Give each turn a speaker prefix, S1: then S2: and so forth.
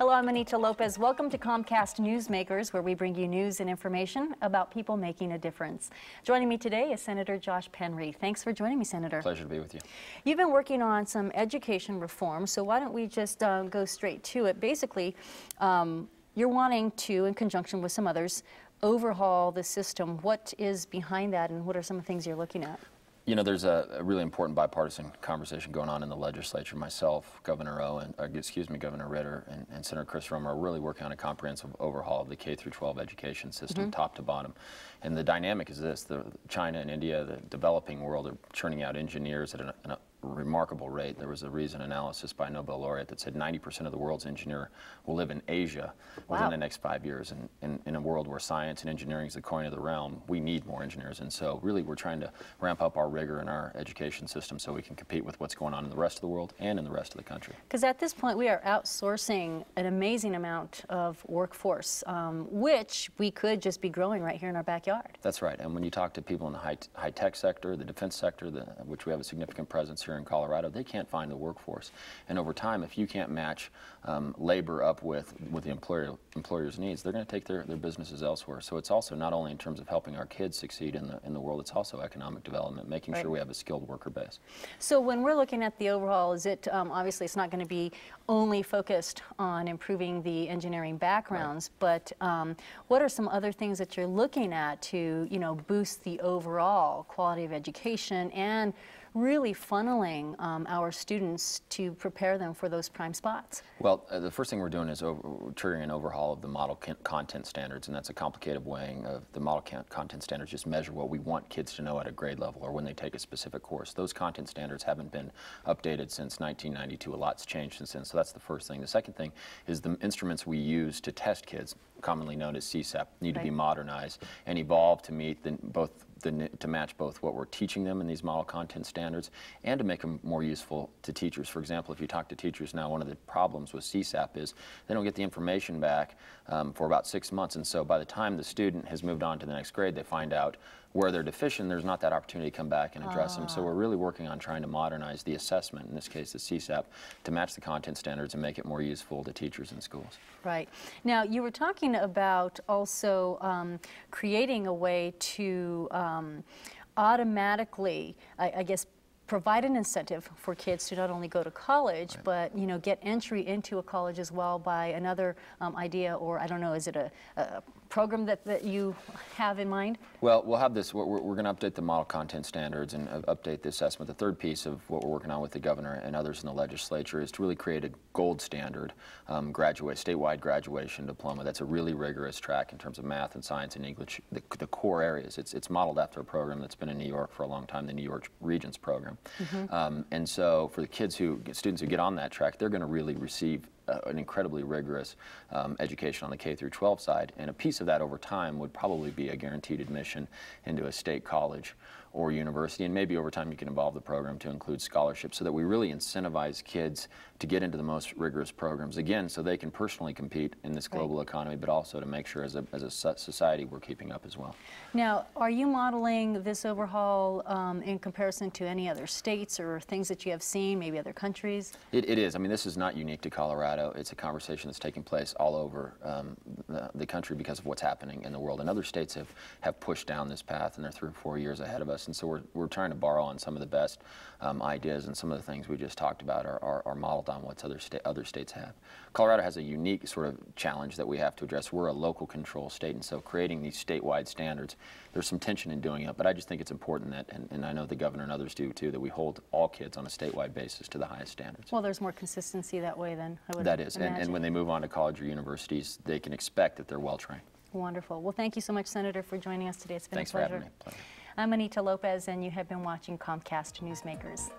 S1: Hello, I'm Anita Lopez. Welcome to Comcast Newsmakers, where we bring you news and information about people making a difference. Joining me today is Senator Josh Penry. Thanks for joining me, Senator.
S2: Pleasure to be with you.
S1: You've been working on some education reform, so why don't we just uh, go straight to it? Basically, um, you're wanting to, in conjunction with some others, overhaul the system. What is behind that, and what are some of the things you're looking at?
S2: You know, there's a, a, really important bipartisan conversation going on in the legislature. Myself, Governor Owen, uh, excuse me, Governor Ritter, and, and, Senator Chris Romer are really working on a comprehensive overhaul of the K through 12 education system, mm -hmm. top to bottom. And the dynamic is this: the, China and India, the developing world, are churning out engineers at an, an remarkable rate. There was a recent analysis by a Nobel laureate that said 90% of the world's engineer will live in Asia wow. within the next five years. And in, in, a world where science and engineering is the coin of the realm, we need more engineers. And so really we're trying to ramp up our rigor in our education system so we can compete with what's going on in the rest of the world and in the rest of the country.
S1: Because at this point we are outsourcing an amazing amount of workforce, um, which we could just be growing right here in our backyard.
S2: That's right. And when you talk to people in the high, high tech sector, the defense sector, the, which we have a significant presence here here in Colorado, they can't find the workforce. And over time, if you can't match um, labor up with, with the employer, employer's needs, they're going to take their, their businesses elsewhere. So it's also not only in terms of helping our kids succeed in the, in the world, it's also economic development, making right. sure we have a skilled worker base.
S1: So when we're looking at the overhaul, is it, um, obviously it's not going to be only focused on improving the engineering backgrounds, right. but um, what are some other things that you're looking at to, you know, boost the overall quality of education and really funneling um, our students to prepare them for those prime spots?
S2: Well, uh, the first thing we're doing is over, triggering an overhaul of the model content standards, and that's a complicated weighing of the model content standards just measure what we want kids to know at a grade level or when they take a specific course. Those content standards haven't been updated since 1992. A lot's changed since then, so that's the first thing. The second thing is the instruments we use to test kids, commonly known as CSAP, need right. to be modernized and evolve to meet the, both the, to match both what we're teaching them in these model content standards and to make them more useful to teachers. For example, if you talk to teachers now, one of the problems with CSAP is they don't get the information back um, for about six months, and so by the time the student has moved on to the next grade, they find out where they're deficient, there's not that opportunity to come back and address them. So we're really working on trying to modernize the assessment, in this case the CSAP, to match the content standards and make it more useful to teachers and schools.
S1: Right. Now, you were talking about also um, creating a way to um, automatically, I, I guess, provide an incentive for kids to not only go to college, right. but you know get entry into a college as well by another um, idea, or I don't know, is it a, a program that, that you have in mind?
S2: Well, we'll have this, we're, we're going to update the model content standards and uh, update the assessment. The third piece of what we're working on with the governor and others in the legislature is to really create a gold standard um, graduate, statewide graduation diploma that's a really rigorous track in terms of math and science and English, the, the core areas. It's, it's modeled after a program that's been in New York for a long time, the New York Regents program. Mm -hmm. um, and so for the kids who, students who get on that track, they're going to really receive uh, an incredibly rigorous um, education on the K through 12 side, and a piece of that over time would probably be a guaranteed admission into a state college or university, and maybe over time you can evolve the program to include scholarships so that we really incentivize kids to get into the most rigorous programs, again, so they can personally compete in this global right. economy, but also to make sure as a, as a society we're keeping up as well.
S1: Now, are you modeling this overhaul um, in comparison to any other states or things that you have seen, maybe other countries?
S2: It, it is. I mean, this is not unique to Colorado. It's a conversation that's taking place all over um, the, the country because of what's happening in the world. And other states have, have pushed down this path, and they're three or four years ahead of us us. And so we're, we're trying to borrow on some of the best um, ideas and some of the things we just talked about are, are, are modeled on what other, sta other states have. Colorado has a unique sort of challenge that we have to address. We're a local control state, and so creating these statewide standards, there's some tension in doing it, but I just think it's important that, and, and I know the governor and others do too, that we hold all kids on a statewide basis to the highest standards.
S1: Well, there's more consistency that way then, I would
S2: That is, and, and when they move on to college or universities, they can expect that they're well trained.
S1: Wonderful. Well, thank you so much, Senator, for joining us today. It's been
S2: Thanks
S1: a pleasure.
S2: for having me. Pleasure.
S1: I'm Anita Lopez, and you have been watching Comcast Newsmakers.